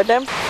Badam. Ganz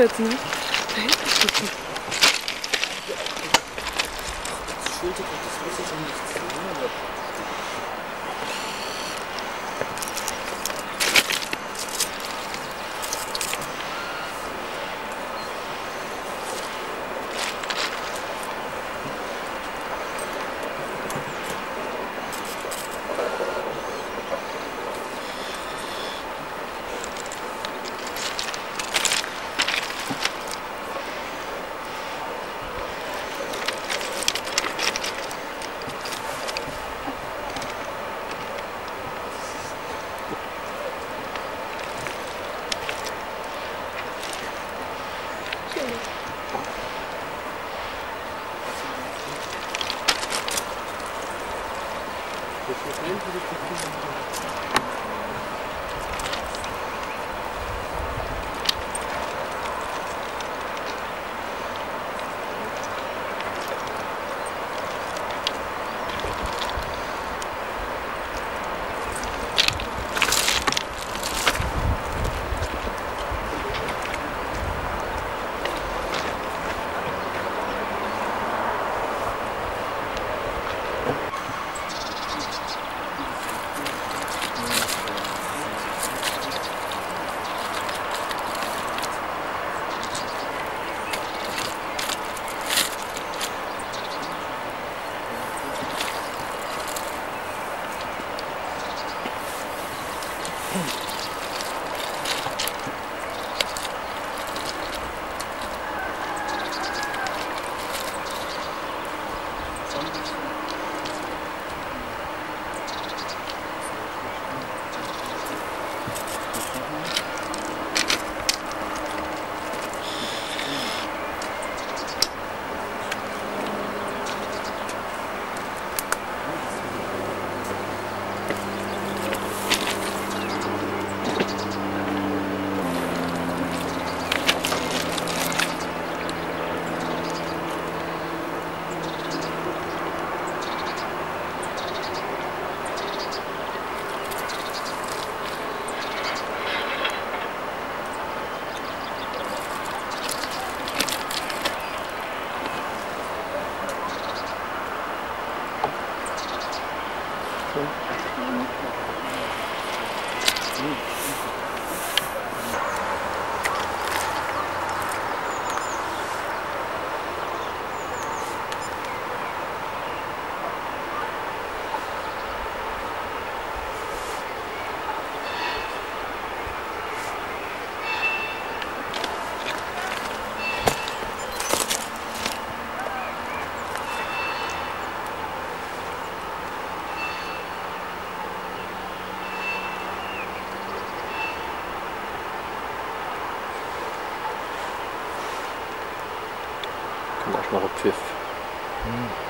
am Umsetzen, ne? Da hinten steht sie. Schulter, das muss ich そう。うん Kommt auch noch ein Pfiff. Hm.